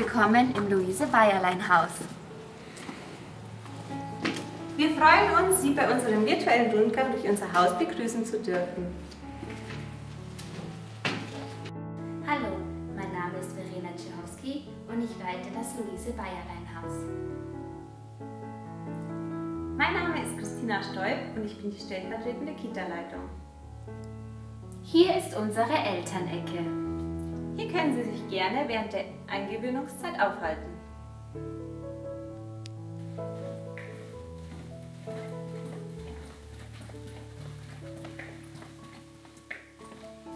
Willkommen im Luise Bayerlein Haus. Wir freuen uns, Sie bei unserem virtuellen Rundgang durch unser Haus begrüßen zu dürfen. Hallo, mein Name ist Verena Tschechowski und ich leite das Luise Bayerlein Haus. Mein Name ist Christina Stoib und ich bin die stellvertretende Kita-Leitung. Hier ist unsere Elternecke. Hier können Sie sich gerne während der Eingewöhnungszeit aufhalten.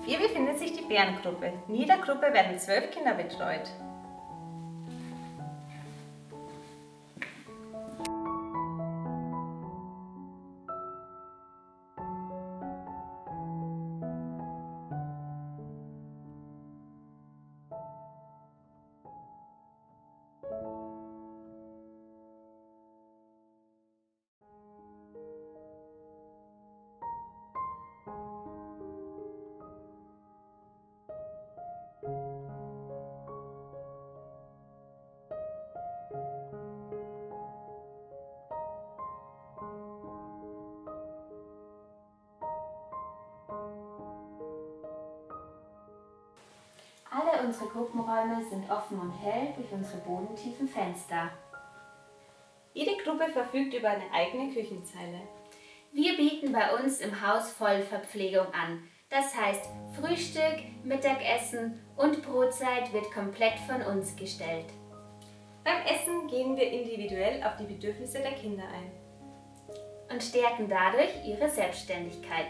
Hier befindet sich die Bärengruppe. In jeder Gruppe werden zwölf Kinder betreut. Unsere Gruppenräume sind offen und hell durch unsere bodentiefen Fenster. Jede Gruppe verfügt über eine eigene Küchenzeile. Wir bieten bei uns im Haus Vollverpflegung an. Das heißt, Frühstück, Mittagessen und Brotzeit wird komplett von uns gestellt. Beim Essen gehen wir individuell auf die Bedürfnisse der Kinder ein. und stärken dadurch ihre Selbstständigkeit.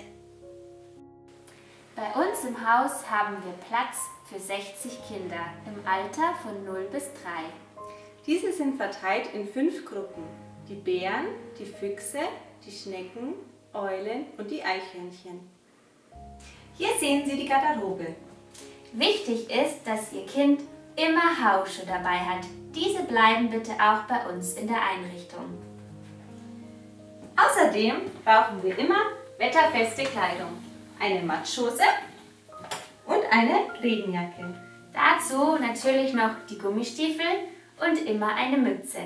Bei uns im Haus haben wir Platz für 60 Kinder im Alter von 0 bis 3. Diese sind verteilt in fünf Gruppen. Die Bären, die Füchse, die Schnecken, Eulen und die Eichhörnchen. Hier sehen Sie die Garderobe. Wichtig ist, dass Ihr Kind immer Hausschuhe dabei hat. Diese bleiben bitte auch bei uns in der Einrichtung. Außerdem brauchen wir immer wetterfeste Kleidung. Eine Matschhose und eine Regenjacke. Dazu natürlich noch die Gummistiefel und immer eine Mütze.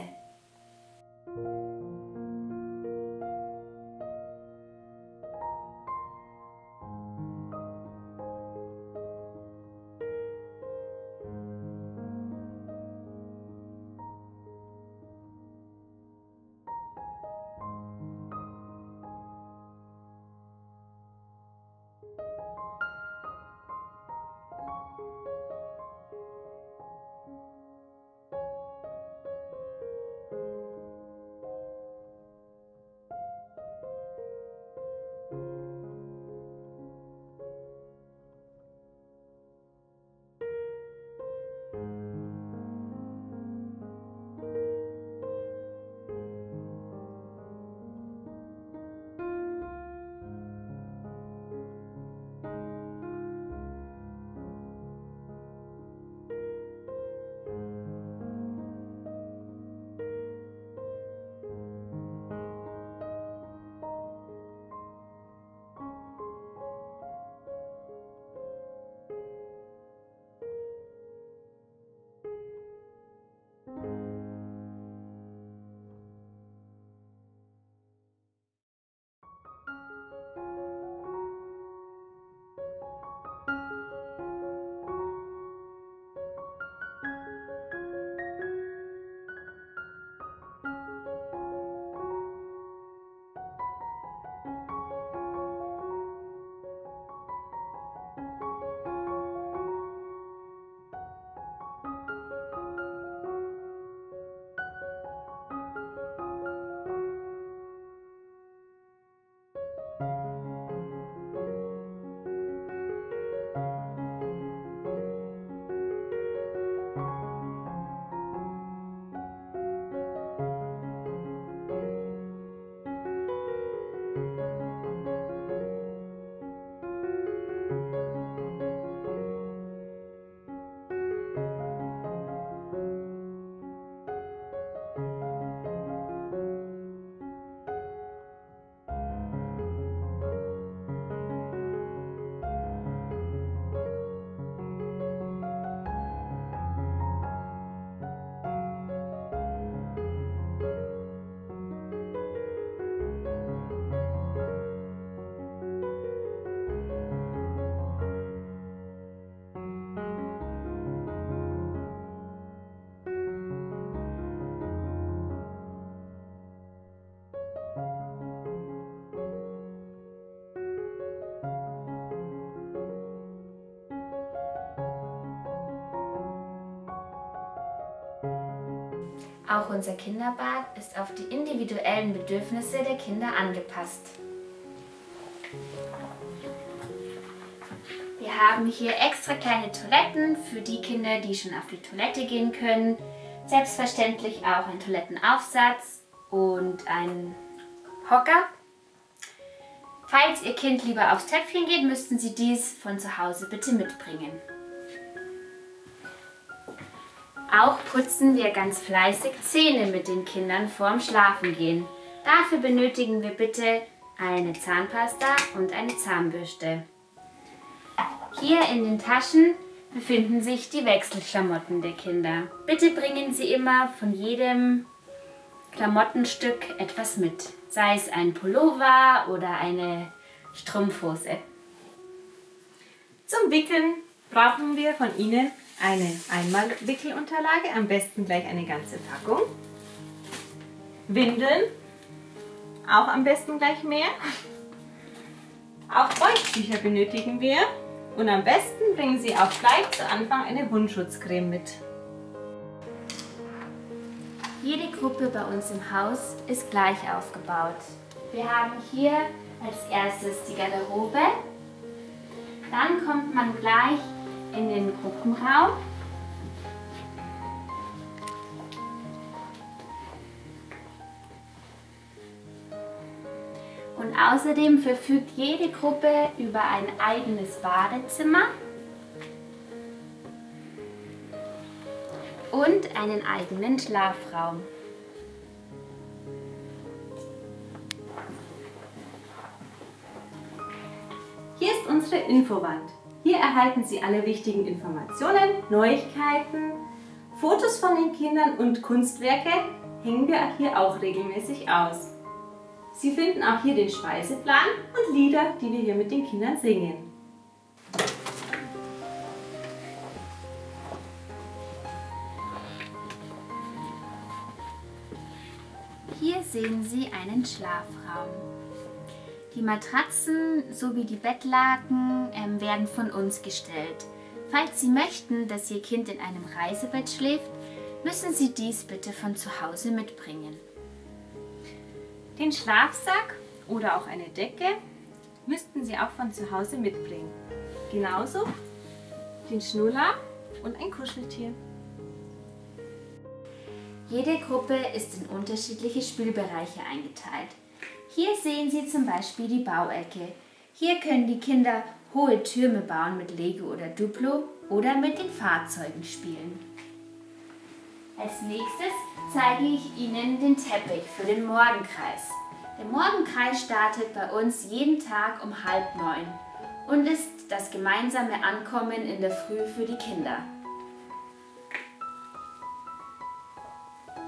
Auch unser Kinderbad ist auf die individuellen Bedürfnisse der Kinder angepasst. Wir haben hier extra kleine Toiletten für die Kinder, die schon auf die Toilette gehen können. Selbstverständlich auch ein Toilettenaufsatz und ein Hocker. Falls Ihr Kind lieber aufs Töpfchen geht, müssten Sie dies von zu Hause bitte mitbringen. Auch putzen wir ganz fleißig Zähne mit den Kindern vorm Schlafengehen. Dafür benötigen wir bitte eine Zahnpasta und eine Zahnbürste. Hier in den Taschen befinden sich die Wechselklamotten der Kinder. Bitte bringen Sie immer von jedem Klamottenstück etwas mit, sei es ein Pullover oder eine Strumpfhose. Zum Wickeln brauchen wir von Ihnen eine Einmalwickelunterlage, am besten gleich eine ganze Packung. Windeln, auch am besten gleich mehr. Auch Feuchttücher benötigen wir und am besten bringen Sie auch gleich zu Anfang eine Wundschutzcreme mit. Jede Gruppe bei uns im Haus ist gleich aufgebaut. Wir haben hier als erstes die Garderobe. Dann kommt man gleich in den Gruppenraum. Und außerdem verfügt jede Gruppe über ein eigenes Badezimmer und einen eigenen Schlafraum. Hier ist unsere Infowand. Hier erhalten Sie alle wichtigen Informationen, Neuigkeiten, Fotos von den Kindern und Kunstwerke hängen wir hier auch regelmäßig aus. Sie finden auch hier den Speiseplan und Lieder, die wir hier mit den Kindern singen. Hier sehen Sie einen Schlafraum. Die Matratzen sowie die Bettlaken ähm, werden von uns gestellt. Falls Sie möchten, dass Ihr Kind in einem Reisebett schläft, müssen Sie dies bitte von zu Hause mitbringen. Den Schlafsack oder auch eine Decke müssten Sie auch von zu Hause mitbringen. Genauso den Schnuller und ein Kuscheltier. Jede Gruppe ist in unterschiedliche Spielbereiche eingeteilt. Hier sehen Sie zum Beispiel die Bauecke. Hier können die Kinder hohe Türme bauen mit Lego oder Duplo oder mit den Fahrzeugen spielen. Als nächstes zeige ich Ihnen den Teppich für den Morgenkreis. Der Morgenkreis startet bei uns jeden Tag um halb neun und ist das gemeinsame Ankommen in der Früh für die Kinder.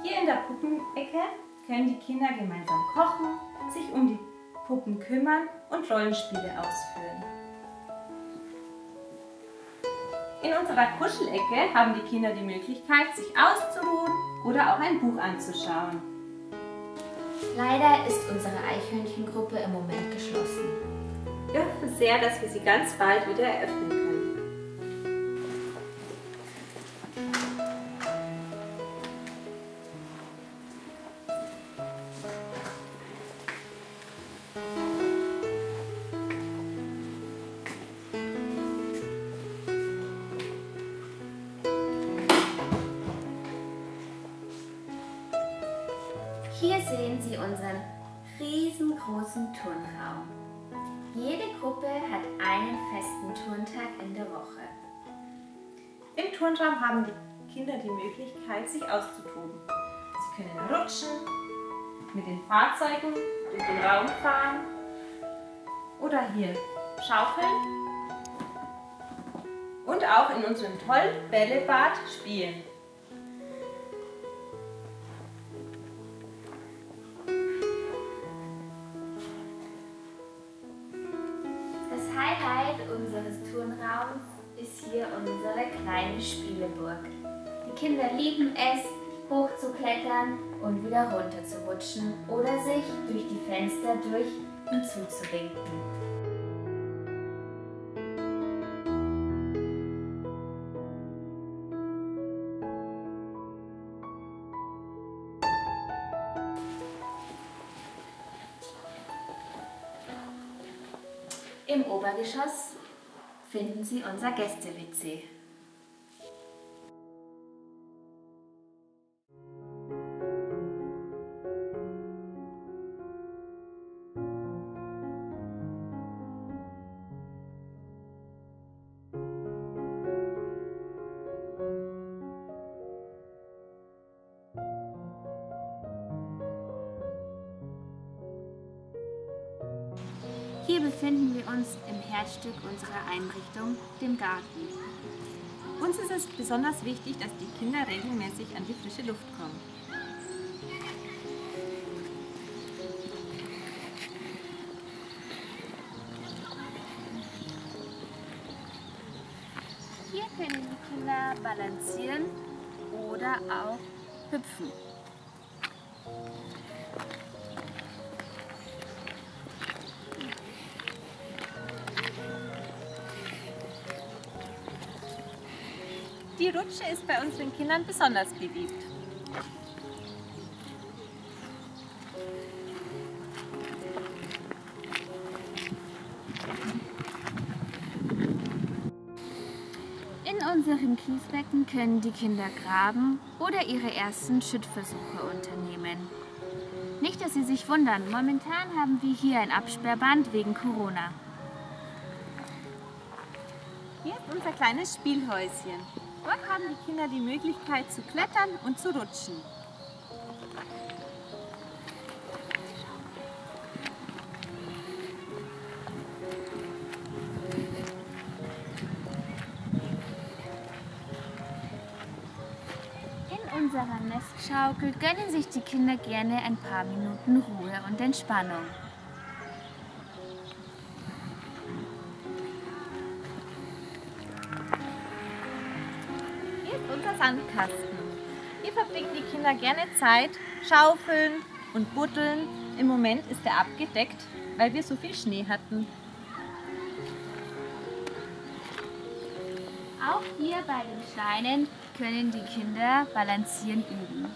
Hier in der Puppenecke können die Kinder gemeinsam kochen, sich um die Puppen kümmern und Rollenspiele ausführen. In unserer Kuschelecke haben die Kinder die Möglichkeit, sich auszuruhen oder auch ein Buch anzuschauen. Leider ist unsere Eichhörnchengruppe im Moment geschlossen. Wir hoffen sehr, dass wir sie ganz bald wieder eröffnen können. Hier sehen Sie unseren riesengroßen Turnraum. Jede Gruppe hat einen festen Turntag in der Woche. Im Turnraum haben die Kinder die Möglichkeit, sich auszutoben. Sie können rutschen, mit den Fahrzeugen durch den Raum fahren oder hier schaukeln und auch in unserem tollen Bällebad spielen. und wieder runter zu rutschen oder sich durch die Fenster durch und zuzuwinken. Im Obergeschoss finden Sie unser Gäste-WC. Hier befinden wir uns im Herzstück unserer Einrichtung, dem Garten. Uns ist es besonders wichtig, dass die Kinder regelmäßig an die frische Luft kommen. Hier können die Kinder balancieren oder auch hüpfen. Die Rutsche ist bei unseren Kindern besonders beliebt. In unserem Kiesbecken können die Kinder graben oder ihre ersten Schüttversuche unternehmen. Nicht, dass Sie sich wundern, momentan haben wir hier ein Absperrband wegen Corona. Hier ist unser kleines Spielhäuschen. Haben die Kinder die Möglichkeit zu klettern und zu rutschen. In unserer Nestschaukel gönnen sich die Kinder gerne ein paar Minuten Ruhe und Entspannung. Unser Sandkasten. Hier verbringen die Kinder gerne Zeit, schaufeln und buddeln. Im Moment ist er abgedeckt, weil wir so viel Schnee hatten. Auch hier bei den Steinen können die Kinder balancieren üben.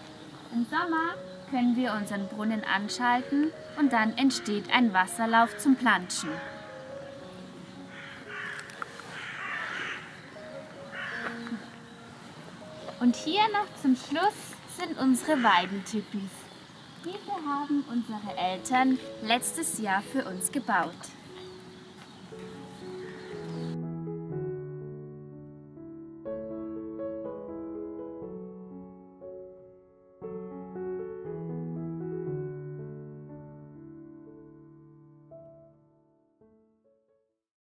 Im Sommer können wir unseren Brunnen anschalten und dann entsteht ein Wasserlauf zum Planschen. Und hier noch zum Schluss sind unsere Weidentipis. Diese haben unsere Eltern letztes Jahr für uns gebaut.